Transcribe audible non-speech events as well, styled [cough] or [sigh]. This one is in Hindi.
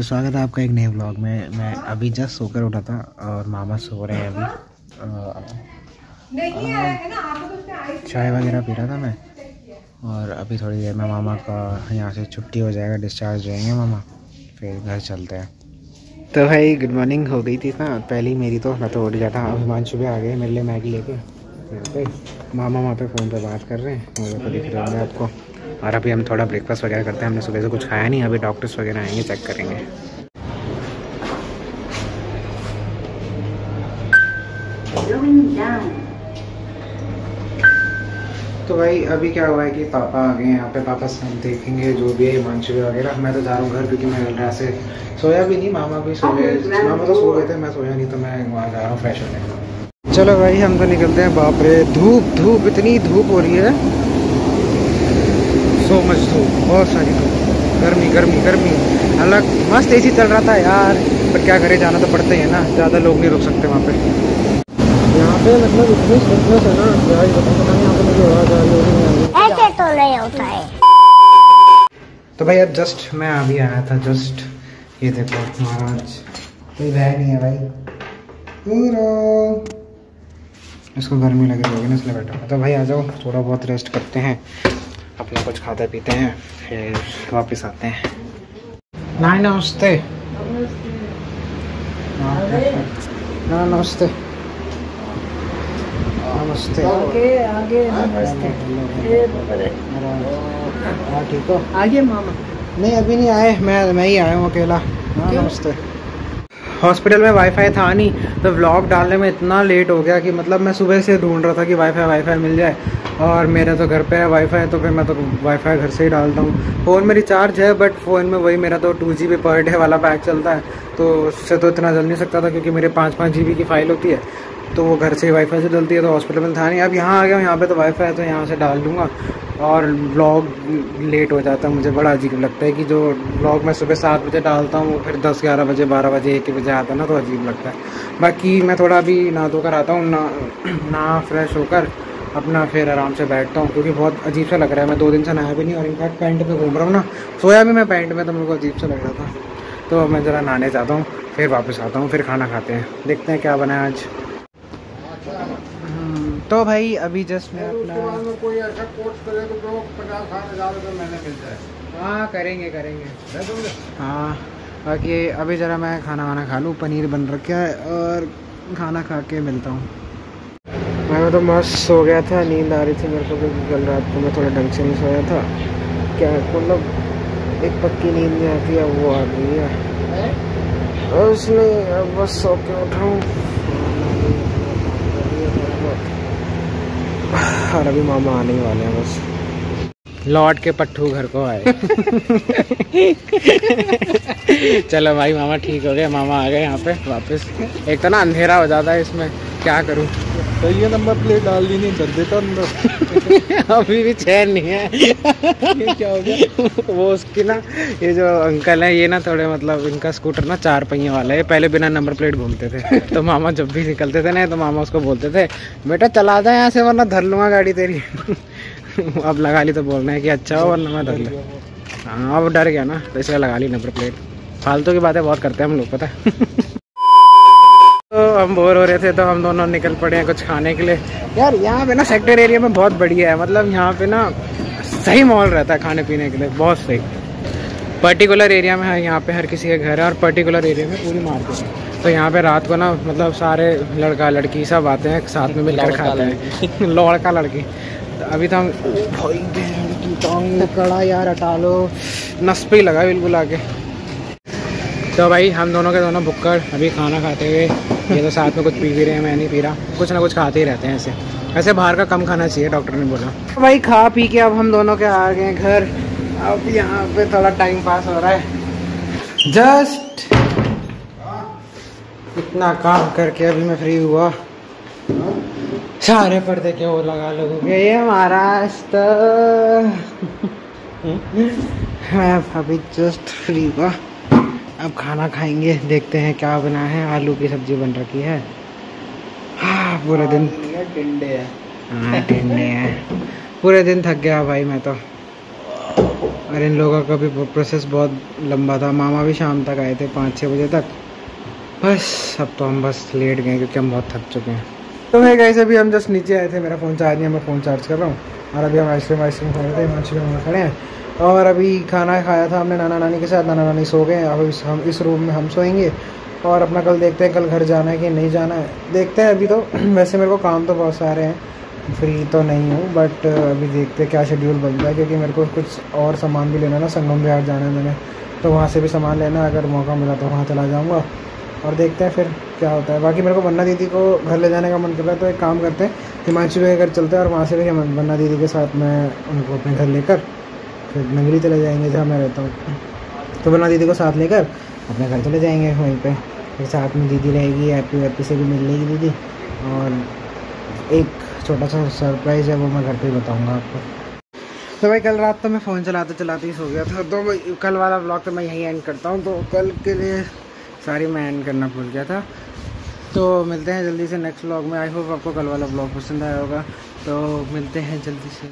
तो स्वागत है आपका एक नए ब्लॉग में। मैं अभी जस्ट सोकर उठा था और मामा सो रहे हैं अभी। चाय वगैरह पी रहा था मैं। और अभी थोड़ी देर में मामा का यहाँ से छुट्टी हो जाएगा डिस्चार्ज हो जाएँगे मामा। फिर घर चलते हैं। तो भाई गुड मॉर्निंग हो गई थी ना। पहली मेरी तो मैं तो उठ गया था। अभिमांशु भी आ गए मेरे लिए मैगी लेके। मामा वहाँ पे फ़ोन पे बात कर रहे हैं। मुझे दिख रहे होंगे आपको। और अभी हम थोड़ा ब्रेकफास्ट वगैरह करते हैं। हमने सुबह से कुछ खाया नहीं अभी डॉक्टर्स वगैरह आएँगे चेक करेंगे। तो भाई अभी क्या हुआ है कि पापा आ गए हैं यहाँ पे। पापा सब देखेंगे जो भी है हिमांशु वगैरह। मैं तो जा रहा हूँ घर क्योंकि मैं रात से सोया भी नहीं मामा भी सो गए। मामा तो सो गए थे मैं सोया नहीं तो मैं वहाँ जा रहा हूँ फ्रेश होने। चलो भाई हम तो निकलते हैं। बाप रे धूप धूप इतनी धूप हो रही है। सो मच धूप बहुत सारी धूप गर्मी गर्मी गर्मी। अलग मस्त एसी चल रहा था यार पर क्या करे जाना तो पड़ता ही है ना ज़्यादा लोग नहीं रुक सकते वहाँ पे। यहाँ पे मतलब इतनी स्ट्रिक्टनेस है ना यार पता नहीं यहाँ पे मुझे आवाज़ आ रही होगी ऐसे तो नहीं होता है। तो भाई अब जस्ट मैं अभी आया था जस्ट। ये देखो महाराज। कोई बैग नहीं है भाई। इसको गर्मी लग रही होगी ना इसलिए बैठा तो भाई आ जाओ थोड़ा बहुत रेस्ट करते हैं। अपना कुछ खाते पीते हैं फिर वापस आते हैं। ना नमस्ते। ना नमस्ते। नमस्ते। आगे आगे नमस्ते। हाँ ठीक हो आगे मामा। नहीं अभी नहीं आए मैं मैं ही आया हूँ अकेला। हाँ नमस्ते। हॉस्पिटल में वाईफाई था नहीं तो व्लॉग डालने में इतना लेट हो गया कि मतलब मैं सुबह से ढूंढ रहा था कि वाईफाई वाईफाई मिल जाए। और मेरा तो घर पे है वाईफाई तो फिर मैं तो वाईफाई घर से ही डालता हूँ। फ़ोन में रिचार्ज है बट फ़ोन में वही मेरा तो two G B per day वाला पैक चलता है। तो उससे तो इतना जल नहीं सकता था, क्योंकि मेरे पाँच पाँच जी बी की फ़ाइल होती है। तो वो घर से वाईफाई से डलती है तो हॉस्पिटल में था नहीं। अब यहाँ आ गया यहाँ पे तो वाईफाई है तो यहाँ से डाल दूँगा। और ब्लॉग लेट हो जाता है, मुझे बड़ा अजीब लगता है कि जो ब्लॉग मैं सुबह सात बजे डालता हूँ वो फिर दस, ग्यारह बजे, बारह बजे, एक बजे आता ना तो अजीब लगता है। बाकी मैं थोड़ा अभी नहा धोकर आता हूँ, ना [clears throat] ना फ्रेश होकर अपना फिर आराम से बैठता हूँ, क्योंकि बहुत अजीब सा लग रहा है। मैं दो दिन से नहाया भी नहीं, और इनफैक्ट पैंट पे घूम रहा हूँ ना। सोया भी मैं पैंट में तो मेरे को अजीब सा लग रहा था। तो मैं ज़रा नहाने जाता हूँ, फिर वापस आता हूँ, फिर खाना खाते हैं। देखते हैं क्या बना है आज। तो भाई अभी जस्ट मैं अपना कोई ऐसा कोर्स करे तो जो पचास साठ हज़ार रुपये महीने मिल जाए। हाँ करेंगे करेंगे। हाँ बाकी अभी ज़रा मैं खाना वाना खा लूँ पनीर बन रखा है और खाना खा के मिलता हूँ। मैं तो मस्त सो गया था नींद आ रही थी मेरे को क्योंकि कल रात को मैं थोड़ा ढंग से नहीं सोया था। क्या मतलब एक पक्की नींद नहीं आती है वो आ गई है। और उसने अब बस सो के उठाऊँ और अभी मामा आने ही वाले हैं बस। लौट के पट्टू घर को आए। चलो भाई मामा ठीक हो गए मामा आ गए यहाँ पे वापस। एक तो ना अंधेरा हो जाता है इसमें क्या करूँ? तो ये नंबर प्लेट डाल दी नहीं कर देता अंदर। अभी भी चैन नहीं है। ये क्या हो गया? वो उसकी ना ये जो अंकल है ये ना थोड़े मतलब इनका स्कूटर ना चार पहिए वाला है पहले बिना नंबर प्लेट घूमते थे। [laughs] तो मामा जब भी निकलते थे ना तो मामा उसको बोलते थे बेटा चला जा यहाँ से वरना धर लूँगा गाड़ी तेरी। [laughs] अब लगा ली तो बोलना है कि अच्छा हो वरना मैं धर ले हाँ अब डर गया ना तो इसलिए लगा ली नंबर प्लेट फालतू की बातें बहुत करते हैं हम लोग पता है। [laughs] तो हम बोर हो रहे थे तो हम दोनों निकल पड़े हैं कुछ खाने के लिए। यार यहाँ पे ना सेक्टर एरिया में बहुत बढ़िया है मतलब यहाँ पे ना सही माहौल रहता है खाने पीने के लिए बहुत सही। पर्टिकुलर एरिया में है यहाँ पे हर किसी के घर है और पर्टिकुलर एरिया में पूरी मार्केट है। तो यहाँ पे रात को ना मतलब सारे लड़का लड़की सब आते हैं साथ में मिलकर खाते हैं। लड़का लड़की। [laughs] अभी तो हम भाई टांग कड़ा यार, हटा लो। नस पे ही लगा बिल्कुल आके। तो भाई, हम दोनों के दोनों बुक्कर अभी खाना खाते हुए, ये तो साथ में कुछ पी भी रहे हैं, मैं नहीं पी रहा। कुछ ना कुछ खाते ही रहते हैं ऐसे। ऐसे बाहर का कम खाना चाहिए, डॉक्टर ने बोला। तो भाई, खा पी के अब हम दोनों के आ गए घर। अब यहाँ पे थोड़ा टाइम पास हो रहा है। जस्ट इतना काम करके अभी मैं फ्री हुआ। सारे पर्दे के वो लगा लोगे? ये महाराष्ट्र मैं अभी जस्ट फ्री हुआ। अब खाना खाएँगे देखते हैं क्या बना है। आलू की सब्ज़ी बन रखी है। हाँ पूरे दिन। टिंडे है। हाँ टिंडे हैं। पूरे दिन थक गया भाई मैं तो। और इन लोगों का भी प्रोसेस बहुत लंबा था। मामा भी शाम तक आए थे पाँच छः बजे तक। बस अब तो हम बस लेट गए क्योंकि हम बहुत थक चुके हैं। तो मैं गए अभी हम जस्ट नीचे आए थे, मेरा फ़ोन चार्ज नहीं है, मैं फ़ोन चार्ज कर रहा हूँ। और अभी हम आइसक्रीम आइसक्रीम खा रहे थे, हिमांशु वहाँ खड़े हैं। और अभी खाना खाया था हमने नाना नानी के साथ नाना नानी सो गए अब इस, हम, इस रूम में हम सोएँगे। और अपना कल देखते हैं, कल घर जाना है कि नहीं जाना है। देखते हैं अभी तो। [clears throat] वैसे मेरे को काम तो बहुत सारे हैं। फ्री तो नहीं हूँ बट अभी देखते हैं क्या शेड्यूल बन रहा है, क्योंकि मेरे को कुछ और सामान भी लेना ना, संगम बिहार जाना है मैंने। तो वहाँ से भी सामान लेना अगर मौका मिला तो वहाँ चला जाऊँगा। और देखते हैं फिर। क्या होता है। बाकी मेरे को वन्ना दीदी को घर ले जाने का मन कर रहा है तो एक काम करते हैं। हिमांशु के घर चलते हैं और वहाँ से भी बन्ना दीदी के साथ मैं उनको अपने घर लेकर, फिर नगरी चले जाएँगे जहाँ मैं रहता हूँ। तो बन्ना दीदी को साथ लेकर अपने घर चले जाएँगे वहीं पर फिर साथ में दीदी रहेगी, हैप्पी वैप्पी से भी मिल लेगी दीदी। और एक छोटा सा सरप्राइज़ है, वो मैं घर पर ही बताऊँगा आपको। तो भाई, कल रात तो मैं फ़ोन चलाते चलाते ही सो गया था। तो भाई, कल वाला ब्लॉग तो मैं यहीं एंड करता हूँ। तो कल के लिए सारी मैं एंड करना भूल गया था। तो मिलते हैं जल्दी से नेक्स्ट ब्लॉग में। आई होप आपको कल वाला ब्लॉग पसंद आया होगा। तो मिलते हैं जल्दी से।